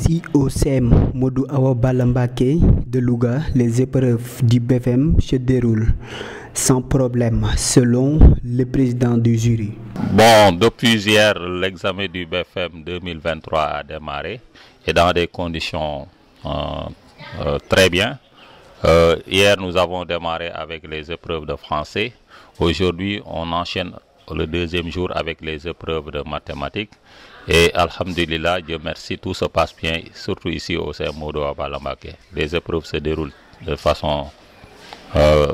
Ici au CM Modou Awa de Louga, les épreuves du BFM se déroulent sans problème selon le président du jury. Bon, depuis hier, l'examen du BFM 2023 a démarré et dans des conditions euh, euh, très bien. Euh, hier, nous avons démarré avec les épreuves de français. Aujourd'hui, on enchaîne le deuxième jour avec les épreuves de mathématiques. Et Alhamdulillah, Dieu merci, tout se passe bien, surtout ici au Awa Balla Mbacké. Les épreuves se déroulent de façon, euh,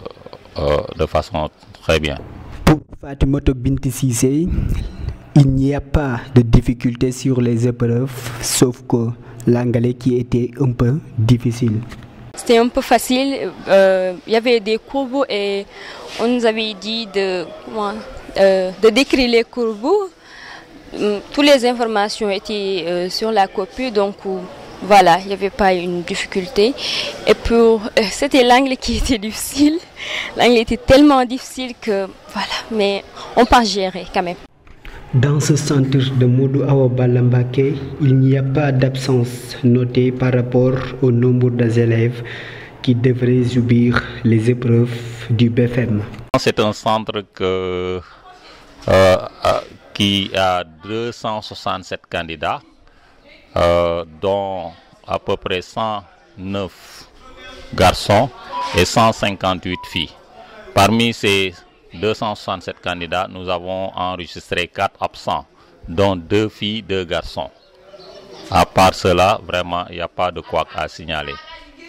euh, de façon très bien. Pour Fatimoto Binti il n'y a pas de difficulté sur les épreuves, sauf que l'anglais qui était un peu difficile. C'était un peu facile. Euh, il y avait des courbes et on nous avait dit de, euh, de décrire les courbes. Toutes les informations étaient euh, sur la copie, donc voilà, il n'y avait pas une difficulté. Et pour, c'était l'anglais qui était difficile. L'anglais était tellement difficile que voilà, mais on peut gérer quand même. Dans ce centre de Balla Mbacké, il n'y a pas d'absence notée par rapport au nombre d'élèves qui devraient subir les épreuves du BFM. C'est un centre que, euh, qui a 267 candidats, euh, dont à peu près 109 garçons et 158 filles. Parmi ces 267 candidats, nous avons enregistré 4 absents, dont 2 filles, 2 garçons. À part cela, vraiment, il n'y a pas de quoi à signaler.